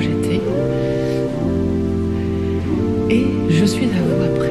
j'étais. Et je suis à vous après.